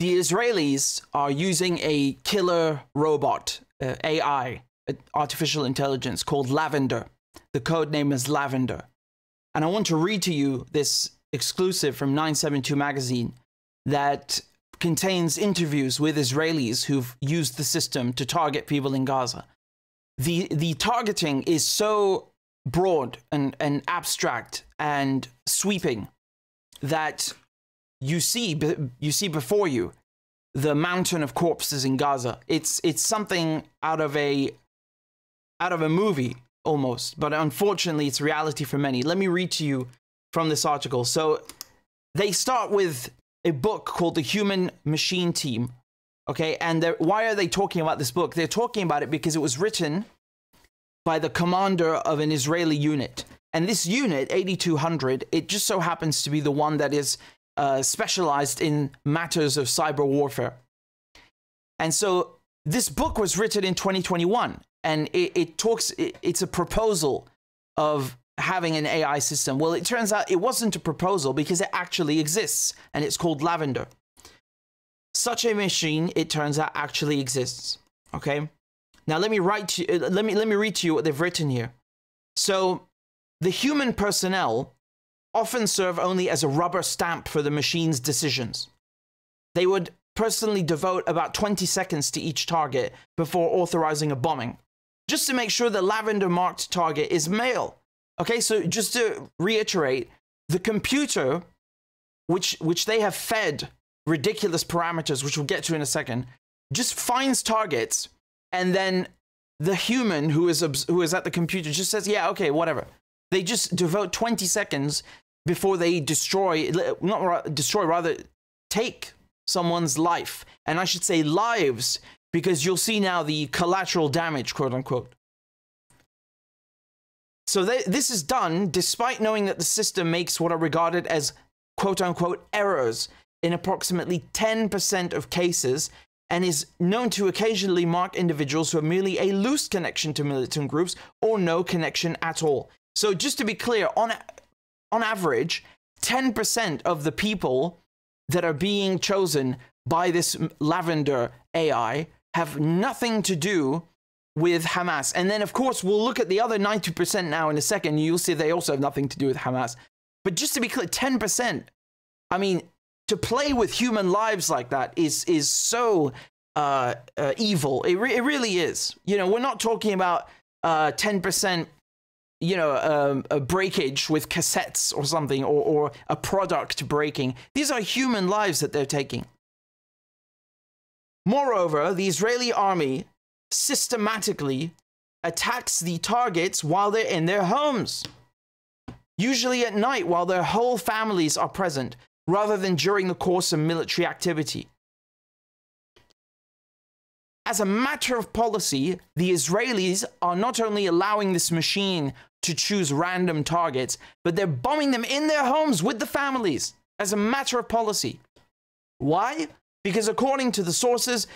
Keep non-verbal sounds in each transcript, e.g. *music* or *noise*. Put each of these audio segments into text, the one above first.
the Israelis are using a killer robot, uh, AI, uh, artificial intelligence called Lavender. The code name is Lavender. And I want to read to you this exclusive from 972 magazine that contains interviews with Israelis who've used the system to target people in Gaza. The, the targeting is so broad and, and abstract and sweeping that you see you see before you the mountain of corpses in Gaza. It's it's something out of a out of a movie almost, but unfortunately it's reality for many. Let me read to you from this article. So they start with a book called The Human Machine Team. Okay, and why are they talking about this book? They're talking about it because it was written by the commander of an Israeli unit. And this unit, 8200, it just so happens to be the one that is uh, specialized in matters of cyber warfare. And so this book was written in 2021, and it, it talks, it, it's a proposal of having an AI system. Well, it turns out it wasn't a proposal because it actually exists, and it's called Lavender. Such a machine, it turns out, actually exists. Okay. Now let me write to uh, let me let me read to you what they've written here. So the human personnel often serve only as a rubber stamp for the machine's decisions. They would personally devote about 20 seconds to each target before authorizing a bombing, just to make sure the lavender marked target is male. Okay, so just to reiterate, the computer, which, which they have fed ridiculous parameters, which we'll get to in a second, just finds targets, and then the human who is, who is at the computer just says, yeah, okay, whatever. They just devote 20 seconds before they destroy, not destroy, rather take someone's life. And I should say lives, because you'll see now the collateral damage, quote unquote. So this is done despite knowing that the system makes what are regarded as quote unquote errors in approximately 10% of cases and is known to occasionally mark individuals who have merely a loose connection to militant groups or no connection at all. So just to be clear, on on average, 10% of the people that are being chosen by this Lavender AI have nothing to do with Hamas. And then, of course, we'll look at the other 90% now in a second. You'll see they also have nothing to do with Hamas. But just to be clear, 10%. I mean, to play with human lives like that is is so uh, uh, evil. It, re- it really is. You know, we're not talking about uh, 10% you know, um, a breakage with cassettes or something, or, or a product breaking. These are human lives that they're taking. Moreover, the Israeli army systematically attacks the targets while they're in their homes, usually at night while their whole families are present, rather than during the course of military activity. As a matter of policy, the Israelis are not only allowing this machine to choose random targets, but they're bombing them in their homes with the families as a matter of policy. Why? Because according to the sources,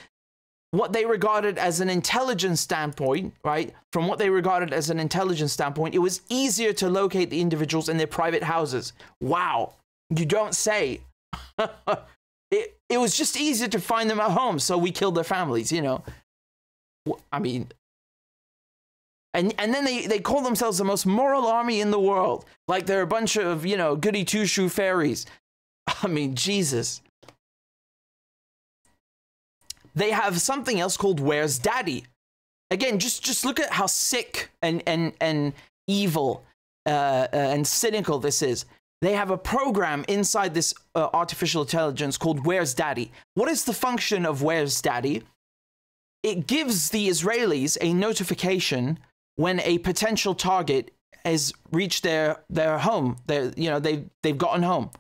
what they regarded as an intelligence standpoint, right? From what they regarded as an intelligence standpoint, it was easier to locate the individuals in their private houses. Wow. You don't say. *laughs* it, it was just easier to find them at home, so we killed their families, you know. I mean, and and then they they call themselves the most moral army in the world, like they're a bunch of you know goody two shoe fairies. *laughs* I mean, Jesus. They have something else called Where's Daddy. Again, just just look at how sick and and and evil uh, uh, and cynical this is. They have a program inside this uh, artificial intelligence called Where's Daddy. What is the function of Where's Daddy? It gives the Israelis a notification when a potential target has reached their their home. They you know they they've gotten home.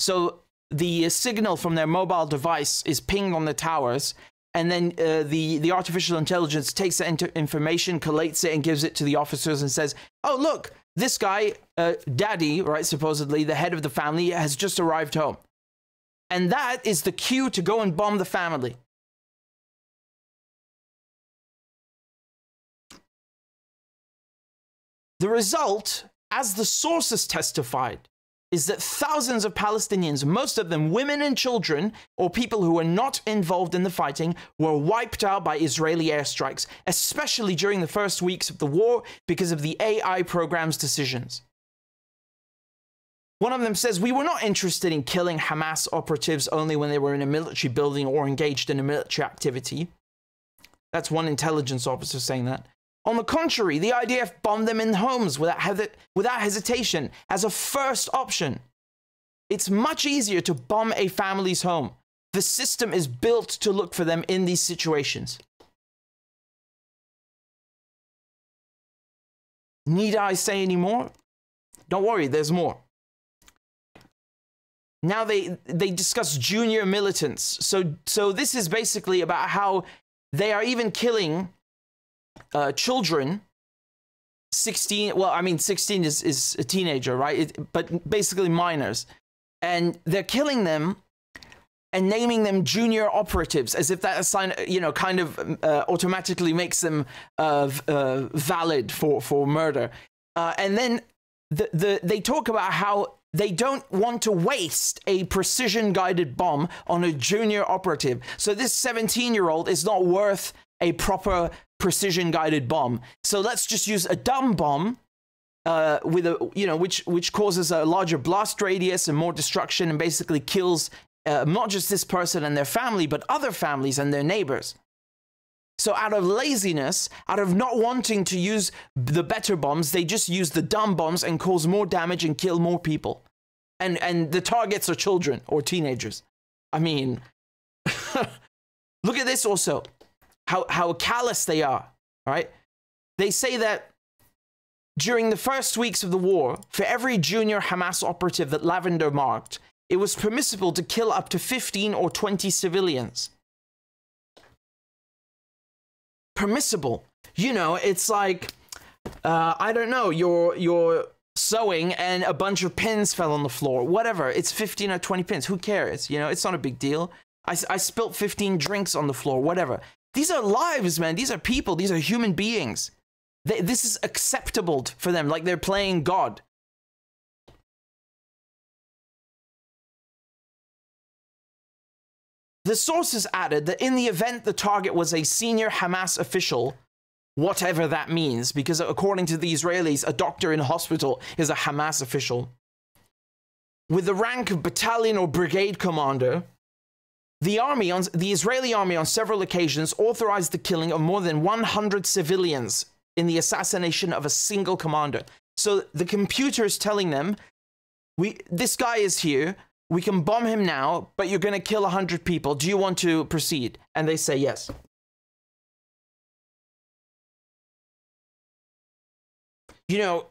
So the signal from their mobile device is pinged on the towers, and then uh, the the artificial intelligence takes that information, collates it, and gives it to the officers and says, "Oh look, this guy, uh, Daddy, right? Supposedly the head of the family has just arrived home." And that is the cue to go and bomb the family. The result, as the sources testified, is that thousands of Palestinians, most of them women and children, or people who were not involved in the fighting, were wiped out by Israeli airstrikes, especially during the first weeks of the war because of the AI program's decisions. One of them says, We were not interested in killing Hamas operatives only when they were in a military building or engaged in a military activity. That's one intelligence officer saying that. On the contrary, the IDF bombed them in homes without, without hesitation as a first option. It's much easier to bomb a family's home. The system is built to look for them in these situations. Need I say any more? Don't worry, there's more. Now they they discuss junior militants. So so this is basically about how they are even killing uh, children 16 well i mean 16 is, is a teenager right? It, but basically minors. And they're killing them and naming them junior operatives as if that assign you know kind of uh, automatically makes them uh, uh, valid for for murder. Uh, and then the, the they talk about how they don't want to waste a precision guided bomb on a junior operative. So this 17 year old is not worth a proper precision guided bomb. So let's just use a dumb bomb uh, with a you know which which causes a larger blast radius and more destruction and basically kills uh, not just this person and their family but other families and their neighbors. So out of laziness, out of not wanting to use the better bombs, they just use the dumb bombs and cause more damage and kill more people. And and the targets are children or teenagers. I mean, *laughs* look at this also how, how callous they are, right? They say that during the first weeks of the war, for every junior Hamas operative that Lavender marked, it was permissible to kill up to 15 or 20 civilians. Permissible. You know, it's like, uh, I don't know, you're, you're sewing and a bunch of pins fell on the floor. Whatever. It's 15 or 20 pins. Who cares? You know, it's not a big deal. I, I spilt 15 drinks on the floor. Whatever. These are lives, man. These are people. These are human beings. They, this is acceptable for them, like they're playing God. The sources added that in the event the target was a senior Hamas official, whatever that means, because according to the Israelis, a doctor in hospital is a Hamas official, with the rank of battalion or brigade commander, the army, on, the Israeli army, on several occasions authorized the killing of more than 100 civilians in the assassination of a single commander. So the computer is telling them, "We, this guy is here. We can bomb him now, but you're going to kill 100 people. Do you want to proceed?" And they say yes. You know,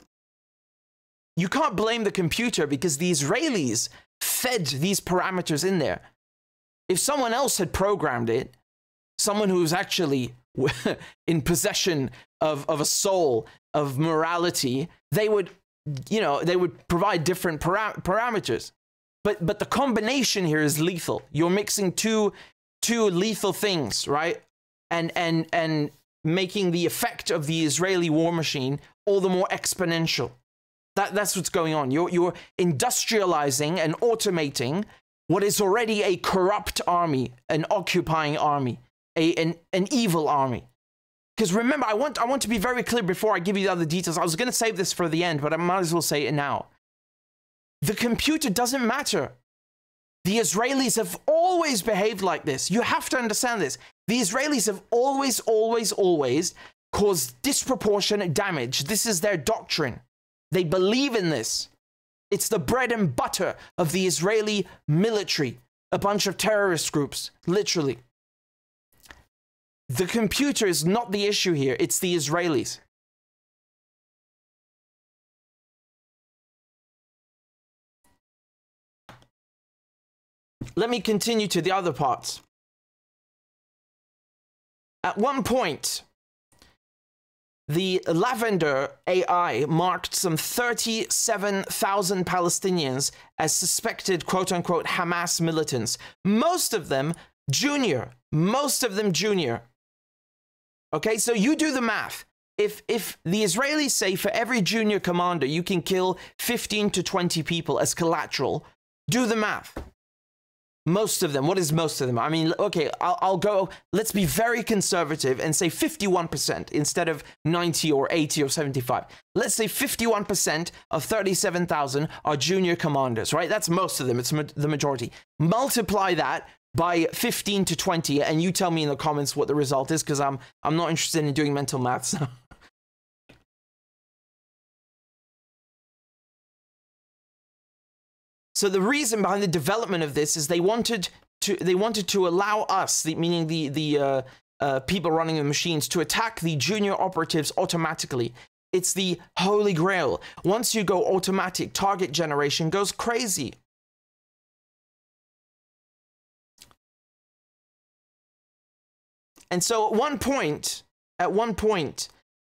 you can't blame the computer because the Israelis fed these parameters in there. If someone else had programmed it, someone who was actually *laughs* in possession of, of a soul, of morality, they would, you know, they would provide different para parameters. But, but the combination here is lethal. You're mixing two, two lethal things, right? And, and, and making the effect of the Israeli war machine all the more exponential. That, that's what's going on. You're, you're industrializing and automating what is already a corrupt army, an occupying army, a, an, an evil army. Because remember, I want, I want to be very clear before I give you the other details. I was going to save this for the end, but I might as well say it now. The computer doesn't matter. The Israelis have always behaved like this. You have to understand this. The Israelis have always, always, always caused disproportionate damage. This is their doctrine. They believe in this. It's the bread and butter of the Israeli military, a bunch of terrorist groups, literally. The computer is not the issue here, it's the Israelis. Let me continue to the other parts. At one point, the Lavender AI marked some 37,000 Palestinians as suspected quote unquote Hamas militants, most of them junior, most of them junior. Okay, so you do the math. if if the Israelis say for every junior commander you can kill 15 to 20 people as collateral, do the math. Most of them. What is most of them? I mean, okay, I'll, I'll go. Let's be very conservative and say 51% instead of 90 or 80 or 75. Let's say 51% of 37,000 are junior commanders, right? That's most of them. It's ma the majority. Multiply that by 15 to 20 and you tell me in the comments what the result is because I'm I'm not interested in doing mental maths. *laughs* So the reason behind the development of this is they wanted to they wanted to allow us, the, meaning the the uh, uh, people running the machines, to attack the junior operatives automatically. It's the holy grail. Once you go automatic, target generation goes crazy. And so at one point, at one point,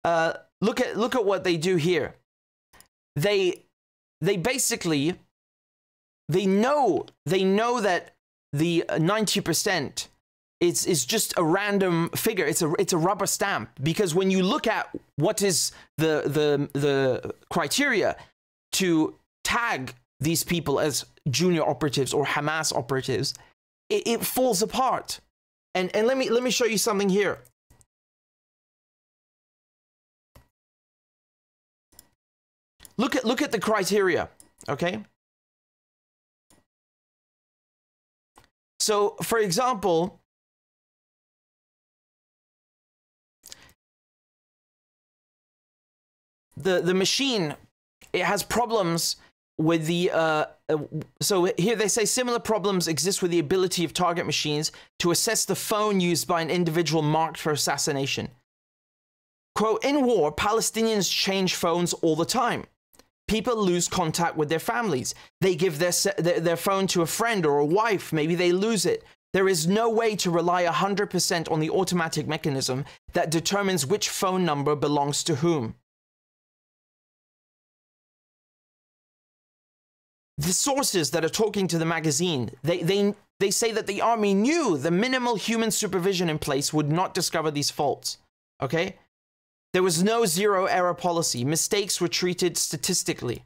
uh, look at look at what they do here. They they basically they know they know that the uh, 90% is is just a random figure. It's a it's a rubber stamp. Because when you look at what is the the the criteria to tag these people as junior operatives or Hamas operatives it, it falls apart. And and let me let me show you something here. Look at look at the criteria okay So, for example, the the machine it has problems with the uh, uh, so here they say similar problems exist with the ability of target machines to assess the phone used by an individual marked for assassination. Quote, in war, Palestinians change phones all the time people lose contact with their families. They give their, their, phone to a friend or a wife, maybe they lose it. There is no way to rely 100% on the automatic mechanism that determines which phone number belongs to whom. The sources that are talking to the magazine, they, they, they say that the army knew the minimal human supervision in place would not discover these faults. Okay? There was no zero error policy. Mistakes were treated statistically.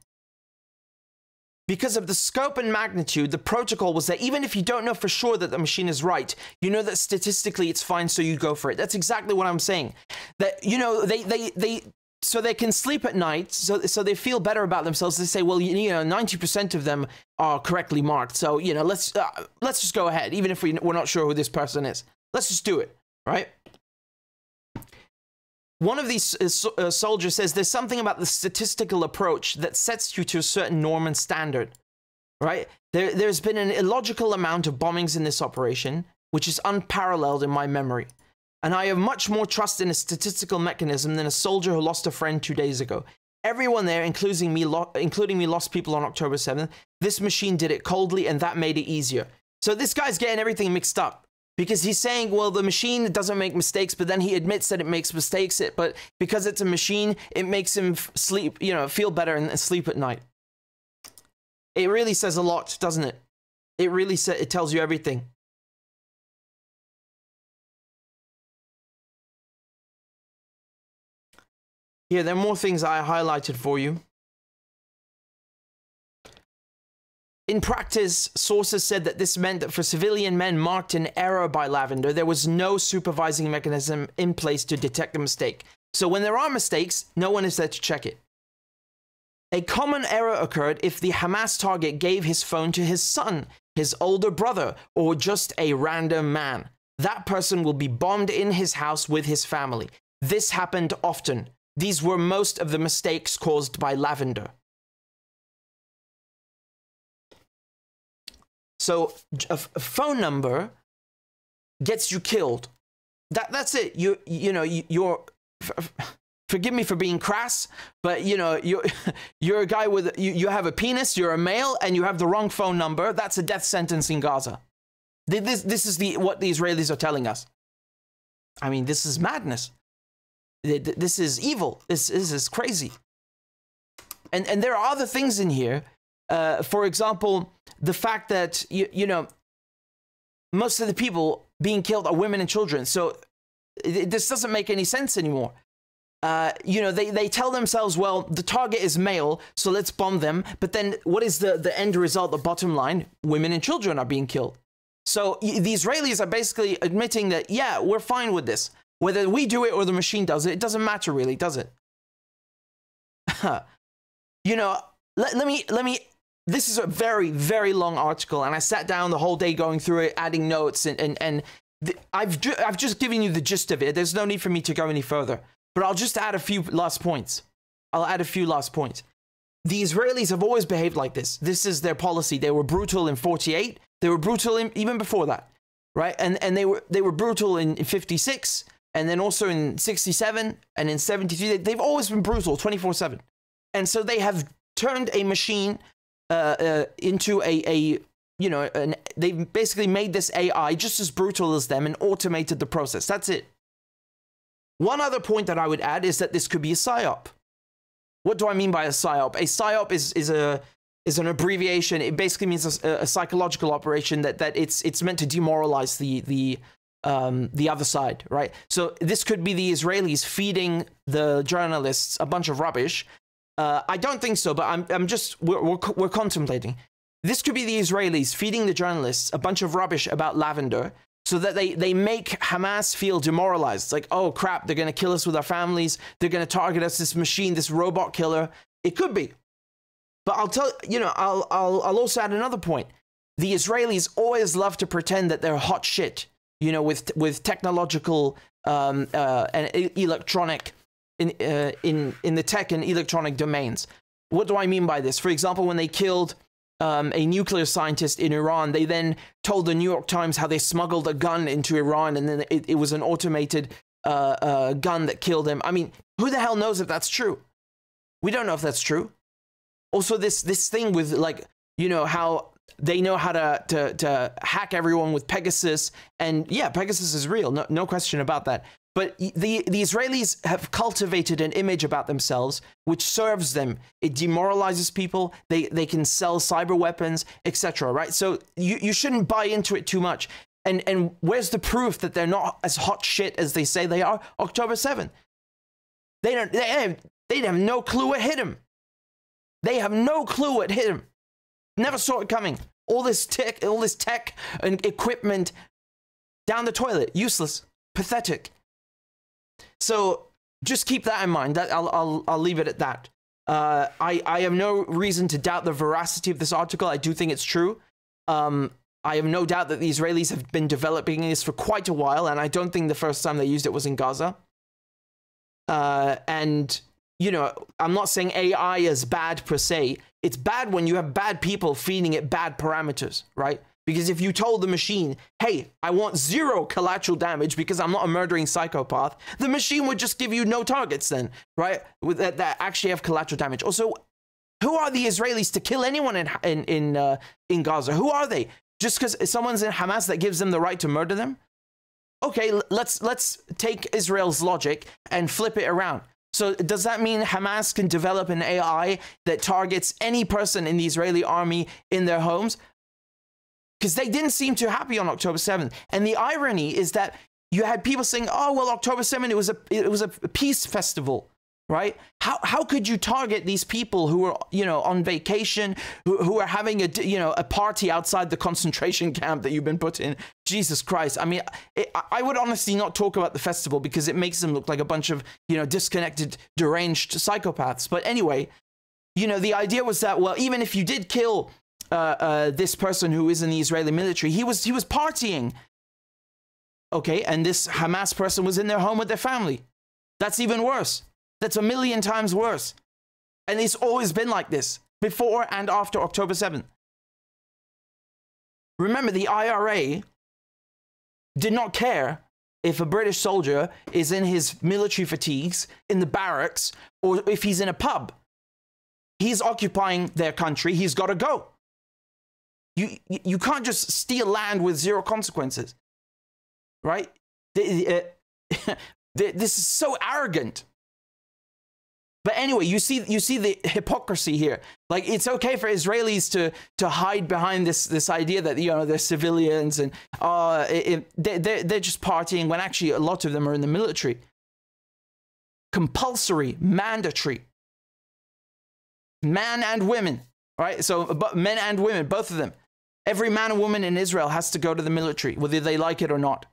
Because of the scope and magnitude, the protocol was that even if you don't know for sure that the machine is right, you know that statistically it's fine, so you go for it. That's exactly what I'm saying. That, you know, they, they, they, so they can sleep at night, so, so they feel better about themselves. They say, well, you, know, 90% of them are correctly marked. So, you know, let's, uh, let's just go ahead, even if we, we're not sure who this person is. Let's just do it, right? One of these uh, uh, soldiers says there's something about the statistical approach that sets you to a certain norm and standard, right? There, there's been an illogical amount of bombings in this operation, which is unparalleled in my memory. And I have much more trust in a statistical mechanism than a soldier who lost a friend two days ago. Everyone there, including me, including me, lost people on October 7th. This machine did it coldly, and that made it easier. So this guy's getting everything mixed up because he's saying, well, the machine doesn't make mistakes, but then he admits that it makes mistakes. It, but because it's a machine, it makes him sleep, you know, feel better and sleep at night. It really says a lot, doesn't it? It really sa- it tells you everything. Yeah, there are more things I highlighted for you. In practice, sources said that this meant that for civilian men marked in error by Lavender, there was no supervising mechanism in place to detect a mistake. So when there are mistakes, no one is there to check it. A common error occurred if the Hamas target gave his phone to his son, his older brother, or just a random man. That person will be bombed in his house with his family. This happened often. These were most of the mistakes caused by Lavender. So a, phone number gets you killed. That that's it. You you know you, you're. Forgive me for being crass, but you know you're *laughs* you're a guy with you, you have a penis, you're a male, and you have the wrong phone number. That's a death sentence in Gaza. This this is the what the Israelis are telling us. I mean, this is madness. This is evil. This, this is crazy. And and there are other things in here uh, for example, the fact that you you know most of the people being killed are women and children. So it, this doesn't make any sense anymore. uh, you know, they, they tell themselves, well, the target is male, so let's bomb them. But then what is the, the end result, the bottom line? Women and children are being killed. So the Israelis are basically admitting that, yeah, we're fine with this. Whether we do it or the machine does it, it doesn't matter really, does it? *laughs* you know, let, let me, let me, this is a very, very long article, and I sat down the whole day going through it, adding notes, and, and, and I've, ju I've just given you the gist of it. There's no need for me to go any further. But I'll just add a few last points. I'll add a few last points. The Israelis have always behaved like this. This is their policy. They were brutal in 48. They were brutal in, even before that, right? And and they were they were brutal in, in 56, and then also in 67 and in 73. They've always been brutal, 24/7. And so they have turned a machine uh, uh, into a a you know, an, they've basically made this AI just as brutal as them and automated the process. That's it. One other point that I would add is that this could be a psyop. What do I mean by a psyop? A psyop is, is a is an abbreviation. It basically means a, a, psychological operation that that it's it's meant to demoralize the the um, the other side, right? So this could be the Israelis feeding the journalists a bunch of rubbish. Uh, I don't think so, but I'm I'm just we're, we're we're contemplating. This could be the Israelis feeding the journalists a bunch of rubbish about lavender so that they, they make Hamas feel demoralized. It's like, oh crap, they're going to kill us with our families. They're going to target us, this machine, this robot killer. It could be. But I'll tell you know, I'll, I'll, I'll also add another point. The Israelis always love to pretend that they're hot shit, you know, with, with technological um, uh, and electronic, in, uh, in, in the tech and electronic domains. What do I mean by this? For example, when they killed um, a nuclear scientist in Iran. They then told the New York Times how they smuggled a gun into Iran and then it, it was an automated uh, uh, gun that killed him. I mean, who the hell knows if that's true? We don't know if that's true. Also, this this thing with like you know how they know how to, to, to hack everyone with Pegasus. And yeah, Pegasus is real, no, no question about that. But the, the Israelis have cultivated an image about themselves which serves them. It demoralizes people. They, they can sell cyber weapons, etc. Right? So you, you shouldn't buy into it too much. And, and where's the proof that they're not as hot shit as they say they are? October 7th. They, don't, they, have, they have no clue what hit them. They have no clue what hit them. Never saw it coming. All this tech, all this tech and equipment down the toilet, useless, pathetic. So just keep that in mind. That I'll I'll I'll leave it at that. Uh, I I have no reason to doubt the veracity of this article. I do think it's true. Um, I have no doubt that the Israelis have been developing this for quite a while, and I don't think the first time they used it was in Gaza. Uh, and you know, I'm not saying AI is bad per se. It's bad when you have bad people feeding it bad parameters, right? Because if you told the machine, hey, I want zero collateral damage because I'm not a murdering psychopath, the machine would just give you no targets then, right? That, that actually have collateral damage. Also, who are the Israelis to kill anyone in, in, in, uh, in Gaza? Who are they? Just because someone's in Hamas that gives them the right to murder them? Okay, let's, let's take Israel's logic and flip it around. So does that mean Hamas can develop an AI that targets any person in the Israeli army in their homes? Because they didn't seem too happy on October 7th. And the irony is that you had people saying, "Oh, well, October 7th it was a it was a peace festival." Right? How how could you target these people who were you know on vacation, who, who are having a you know a party outside the concentration *laughs* camp that you've been put in? Jesus Christ! I mean, it, I would honestly not talk about the festival because it makes them look like a bunch of you know disconnected, deranged psychopaths. But anyway, you know the idea was that well, even if you did kill uh, uh, this person who is in the Israeli military, he was he was partying. Okay, and this Hamas person was in their home with their family. That's even worse. That's a million times worse. And it's always been like this before and after October 7th. Remember, the IRA did not care if a British soldier is in his military fatigues in the barracks or if he's in a pub. He's occupying their country, he's got to go. You, you can't just steal land with zero consequences, right? Uh, *laughs* this is so arrogant. But anyway, you see, you see the hypocrisy here. Like it's okay for Israelis to to hide behind this this idea that you know they're civilians and uh, it, they're they're just partying when actually a lot of them are in the military. compulsory, mandatory. Man and women, right? So men and women, both of them. Every man and woman in Israel has to go to the military, whether they like it or not.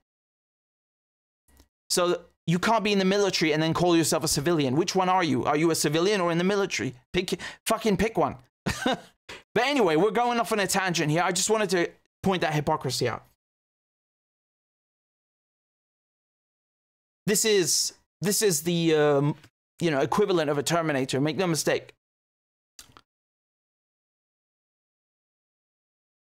So you can't be in the military and then call yourself a civilian. Which one are you? Are you a civilian or in the military? Pick, fucking pick one. *laughs* but anyway, we're going off on a tangent here. I just wanted to point that hypocrisy out. This is this is the um, you know equivalent of a Terminator. Make no mistake.